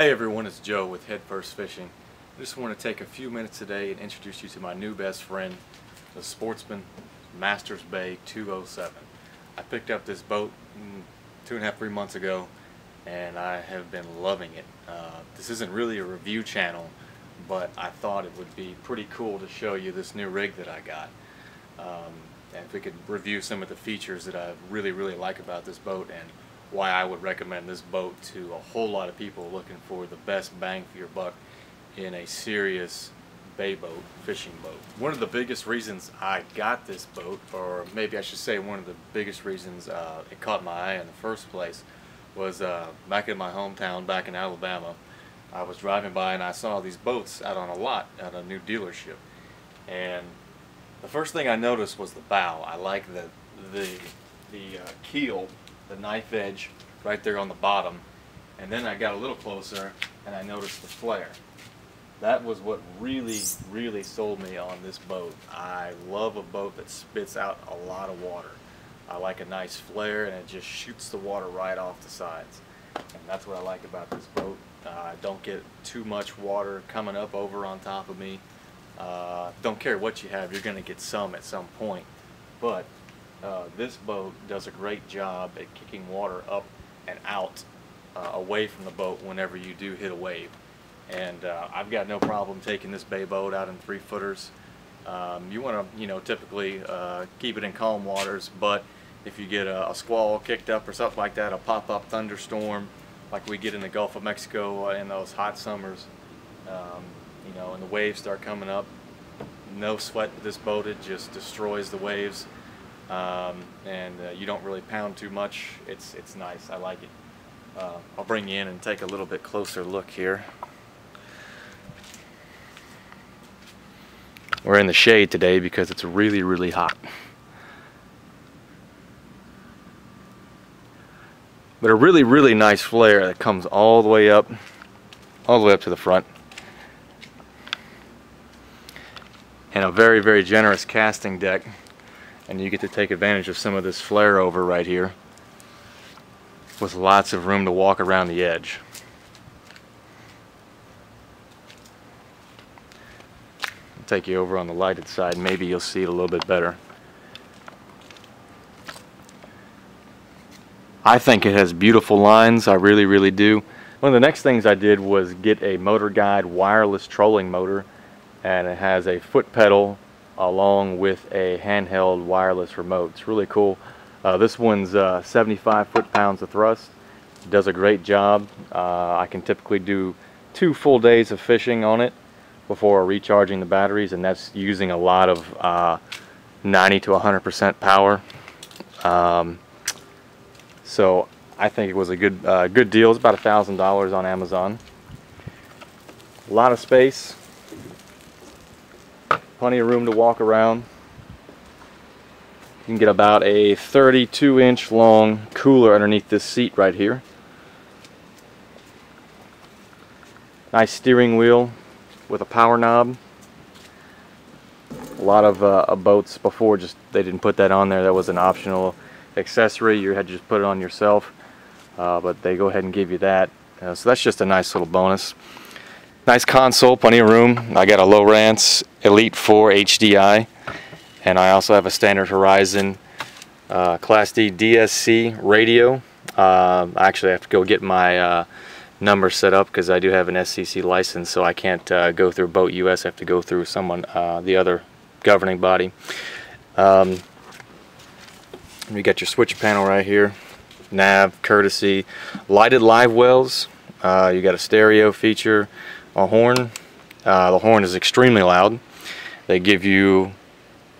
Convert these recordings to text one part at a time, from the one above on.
Hey everyone, it's Joe with Head First Fishing. I just want to take a few minutes today and introduce you to my new best friend, the Sportsman Masters Bay 207. I picked up this boat mm, two and a half, three months ago, and I have been loving it. Uh, this isn't really a review channel, but I thought it would be pretty cool to show you this new rig that I got. Um, and if we could review some of the features that I really, really like about this boat and why I would recommend this boat to a whole lot of people looking for the best bang for your buck in a serious bay boat, fishing boat. One of the biggest reasons I got this boat, or maybe I should say one of the biggest reasons uh, it caught my eye in the first place, was uh, back in my hometown, back in Alabama. I was driving by and I saw these boats out on a lot at a new dealership. And the first thing I noticed was the bow. I like the, the, the uh, keel the knife edge right there on the bottom. And then I got a little closer and I noticed the flare. That was what really, really sold me on this boat. I love a boat that spits out a lot of water. I like a nice flare and it just shoots the water right off the sides. And that's what I like about this boat. Uh, I don't get too much water coming up over on top of me. Uh, don't care what you have, you're going to get some at some point. But uh, this boat does a great job at kicking water up and out uh, away from the boat whenever you do hit a wave. And uh, I've got no problem taking this bay boat out in three footers. Um, you want to, you know, typically uh, keep it in calm waters, but if you get a, a, squall kicked up or something like that, a pop-up thunderstorm like we get in the Gulf of Mexico in those hot summers, um, you know, and the waves start coming up, no sweat this boat, it just destroys the waves um, and uh, you don't really pound too much. It's, it's nice. I like it. Uh, I'll bring you in and take a little bit closer look here. We're in the shade today because it's really, really hot. But a really, really nice flare that comes all the way up, all the way up to the front. And a very, very generous casting deck and you get to take advantage of some of this flare over right here with lots of room to walk around the edge. I'll take you over on the lighted side maybe you'll see it a little bit better. I think it has beautiful lines I really really do. One of the next things I did was get a Motor Guide wireless trolling motor and it has a foot pedal along with a handheld wireless remote. It's really cool. Uh, this one's uh, 75 foot-pounds of thrust. It does a great job. Uh, I can typically do two full days of fishing on it before recharging the batteries and that's using a lot of uh, 90 to 100% power. Um, so I think it was a good uh, good deal. It's about a thousand dollars on Amazon. A lot of space plenty of room to walk around. You can get about a 32 inch long cooler underneath this seat right here. Nice steering wheel with a power knob. A lot of uh, boats before just they didn't put that on there. That was an optional accessory. You had to just put it on yourself. Uh, but they go ahead and give you that. Uh, so that's just a nice little bonus. Nice console, plenty of room. I got a Lowrance Elite 4 HDI and I also have a standard Horizon uh, Class D DSC radio. Uh, I actually have to go get my uh, number set up because I do have an FCC license so I can't uh, go through Boat US. I have to go through someone, uh, the other governing body. Um, you got your switch panel right here, nav, courtesy, lighted live wells. Uh, you got a stereo feature, a horn. Uh, the horn is extremely loud. They give you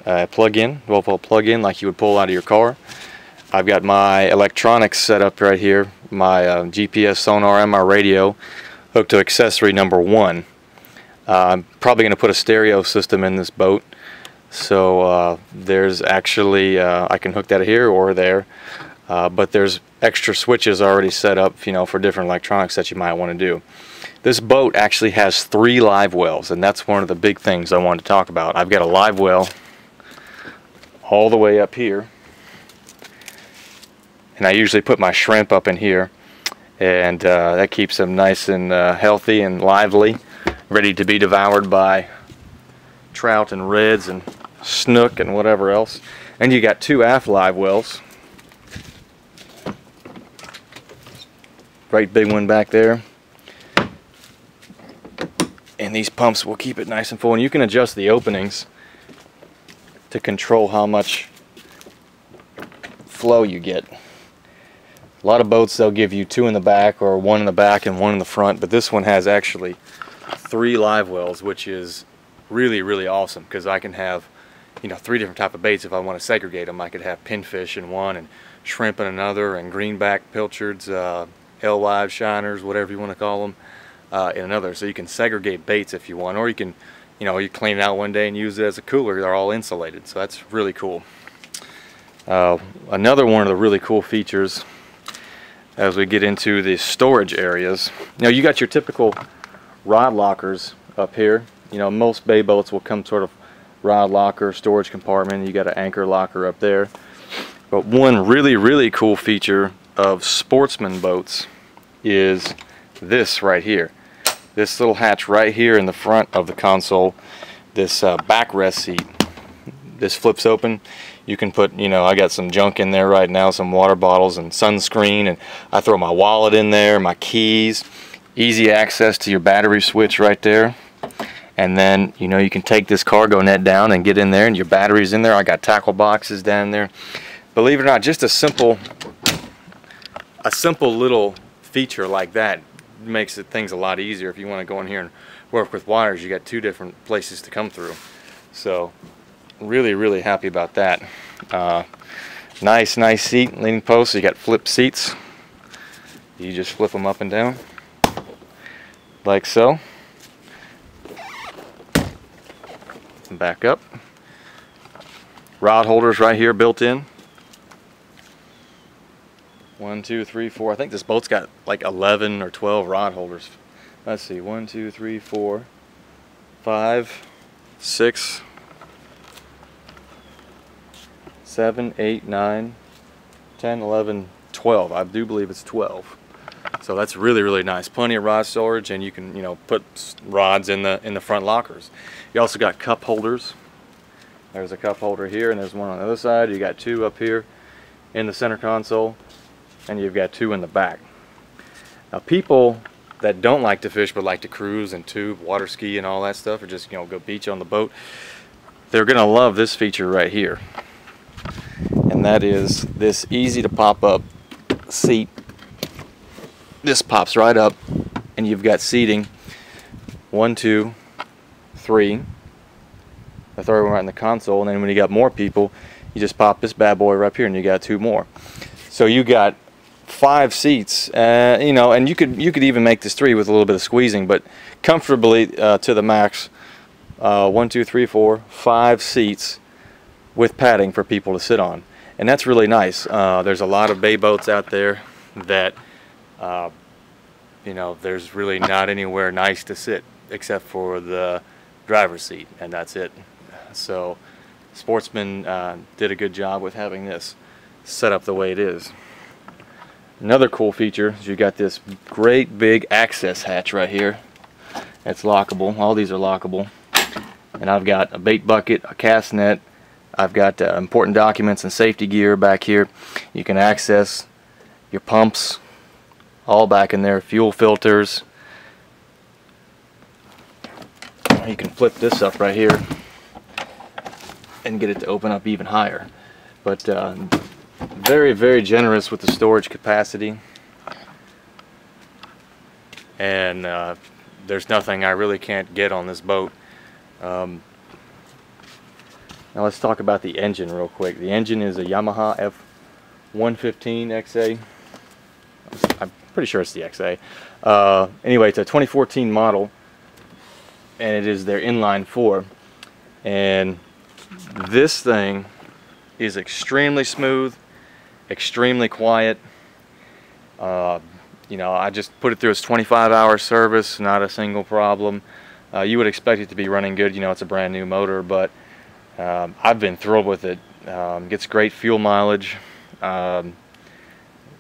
a plug-in, 12 volt plug-in like you would pull out of your car. I've got my electronics set up right here, my uh, GPS sonar and my radio hooked to accessory number one. Uh, I'm probably going to put a stereo system in this boat. So uh, there's actually, uh, I can hook that here or there, uh, but there's extra switches already set up, you know, for different electronics that you might want to do. This boat actually has three live wells, and that's one of the big things I wanted to talk about. I've got a live well all the way up here, and I usually put my shrimp up in here. and uh, that keeps them nice and uh, healthy and lively, ready to be devoured by trout and reds and snook and whatever else. And you got two aft live wells. Great big one back there. And these pumps will keep it nice and full. And you can adjust the openings to control how much flow you get. A lot of boats they'll give you two in the back or one in the back and one in the front, but this one has actually three live wells, which is really really awesome because I can have you know three different type of baits if I want to segregate them. I could have pinfish in one and shrimp in another and greenback pilchards, uh, alewives, shiners, whatever you want to call them, uh, in another. So you can segregate baits if you want, or you can you know you clean it out one day and use it as a cooler. They're all insulated, so that's really cool. Uh, another one of the really cool features as we get into the storage areas. Now you got your typical rod lockers up here. You know most bay boats will come sort of rod locker, storage compartment. You got an anchor locker up there. But one really really cool feature of sportsman boats is this right here. This little hatch right here in the front of the console, this uh, backrest seat. This flips open you can put, you know, I got some junk in there right now, some water bottles and sunscreen, and I throw my wallet in there, my keys, easy access to your battery switch right there. And then, you know, you can take this cargo net down and get in there, and your battery's in there. I got tackle boxes down there. Believe it or not, just a simple, a simple little feature like that makes it, things a lot easier if you want to go in here and work with wires. You got two different places to come through. So really, really happy about that. Uh, nice, nice seat, leaning post. You got flip seats. You just flip them up and down, like so. Back up. Rod holders right here built in. One, two, three, four. I think this boat's got like 11 or 12 rod holders. Let's see. One, two, three, four, five, six, 7, 8, 9, 10, 11, 12. I do believe it's 12. So that's really, really nice. Plenty of rod storage and you can, you know, put rods in the in the front lockers. You also got cup holders. There's a cup holder here and there's one on the other side. You got two up here in the center console and you've got two in the back. Now people that don't like to fish but like to cruise and tube, water ski and all that stuff or just, you know, go beach on the boat, they're going to love this feature right here. And that is this easy to pop up seat. This pops right up and you've got seating. One two three. The third one right in the console and then when you got more people you just pop this bad boy right here and you got two more. So you got five seats uh, you know and you could you could even make this three with a little bit of squeezing but comfortably uh, to the max uh, one two three four five seats with padding for people to sit on. And that's really nice. Uh, there's a lot of bay boats out there that, uh, you know, there's really not anywhere nice to sit except for the driver's seat, and that's it. So, Sportsman uh, did a good job with having this set up the way it is. Another cool feature is you've got this great big access hatch right here. It's lockable. All these are lockable. And I've got a bait bucket, a cast net, I've got uh, important documents and safety gear back here. You can access your pumps all back in there, fuel filters. You can flip this up right here and get it to open up even higher. But uh, very, very generous with the storage capacity. And uh, there's nothing I really can't get on this boat. Um, now let's talk about the engine real quick. The engine is a Yamaha F115 XA. I'm pretty sure it's the XA. Uh, anyway, it's a 2014 model and it is their inline 4 and this thing is extremely smooth extremely quiet uh, you know I just put it through its 25 hour service not a single problem uh, you would expect it to be running good you know it's a brand new motor but um, I've been thrilled with it. Um, gets great fuel mileage. Um,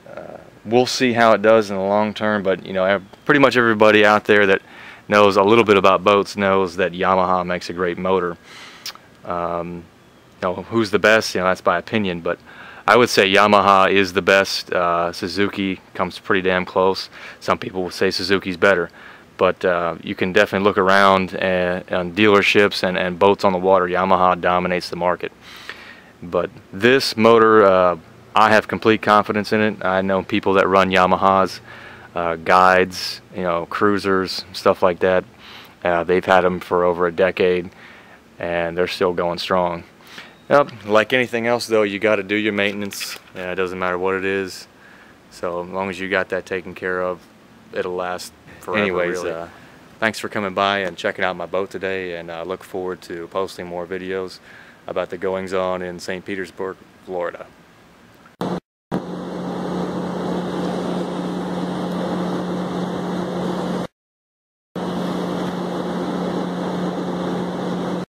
uh, we'll see how it does in the long term. But you know, pretty much everybody out there that knows a little bit about boats knows that Yamaha makes a great motor. Um, you know, who's the best? You know, that's by opinion, but I would say Yamaha is the best. Uh, Suzuki comes pretty damn close. Some people will say Suzuki's better, but uh, you can definitely look around and, on dealerships and, and boats on the water. Yamaha dominates the market. But this motor, uh, I have complete confidence in it. I know people that run Yamahas, uh, guides, you know, cruisers, stuff like that. Uh, they've had them for over a decade, and they're still going strong. Yep. Like anything else, though, you got to do your maintenance. Yeah, it doesn't matter what it is. So as long as you got that taken care of, it'll last forever. Anyways, really. uh, thanks for coming by and checking out my boat today, and I look forward to posting more videos about the goings on in St. Petersburg, Florida.